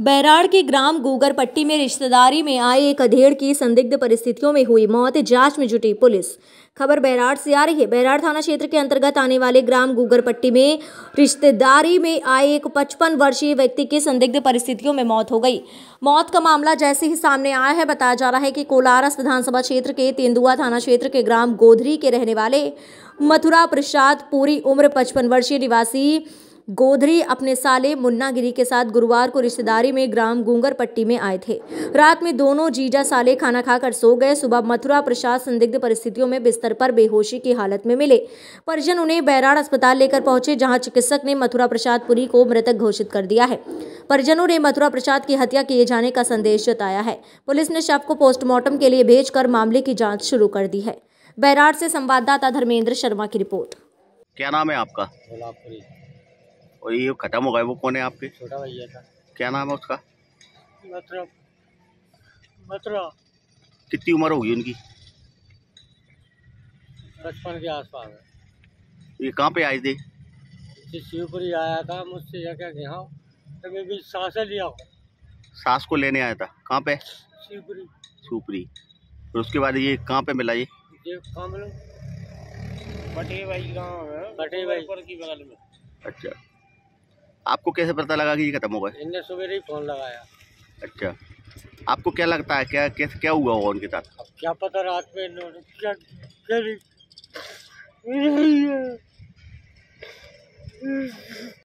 बैराड़ के ग्राम गोगरपट्टी में रिश्तेदारी में आए एक अधेड़ की संदिग्ध परिस्थितियों में हुई मौत, जाँच में जुटी पुलिस। खबर बैराड़ से आ रही है। बैराड़ थाना क्षेत्र के अंतर्गत आने वाले ग्राम गोगरपट्टी में रिश्तेदारी में आए एक 55 वर्षीय व्यक्ति की संदिग्ध परिस्थितियों में मौत हो गई। मौत का मामला जैसे ही सामने आया है, बताया जा रहा है कि कोलारस विधानसभा क्षेत्र के तेंदुआ थाना क्षेत्र के ग्राम गोधरी के रहने वाले मथुरा प्रसाद पूरी उम्र पचपन वर्षीय निवासी गोधरी अपने साले मुन्ना गिरी के साथ गुरुवार को रिश्तेदारी में ग्राम गूंगर पट्टी में आए थे। रात में दोनों जीजा साले खाना खाकर सो गए। सुबह मथुरा प्रसाद संदिग्ध परिस्थितियों में बिस्तर पर बेहोशी की हालत में मिले। परिजन उन्हें बैराड़ अस्पताल लेकर पहुँचे जहाँ चिकित्सक ने मथुरा प्रसाद पुरी को मृतक घोषित कर दिया है। परिजनों ने मथुरा प्रसाद की हत्या किए जाने का संदेश जताया है। पुलिस ने शव को पोस्टमार्टम के लिए भेजकर मामले की जाँच शुरू कर दी है। बैराड़ से संवाददाता धर्मेंद्र शर्मा की रिपोर्ट। क्या नाम है आपका? गुलाबपुरी और ये खत्म हो गए वो कौन है आपके? छोटा भैया था। क्या नाम है उसका? मथुरा मथुरा कितनी उम्र होगी उनकी? बचपन के आसपास है। ये कहाँ पे आए थे? शिवपुरी आया था मुझसे जाकर कि हाँ। तो मैं भी साँसें लिया। हूँ सास को लेने आया था। कहाँ पे? शिवपुरी। सुपरी फिर उसके बाद ये कहाँ पे मिला ये? ये काम लो बटे भाई गाँव है बटे भाई की बगल में। अच्छा। आपको कैसे पता लगा कि ये खत्म हो गए? इनने सवेरे ही फ़ोन लगाया। अच्छा। आपको क्या लगता है क्या कैसे क्या हुआ होगा उनके साथ? अब क्या पता रात में इन्होंने क्या क्या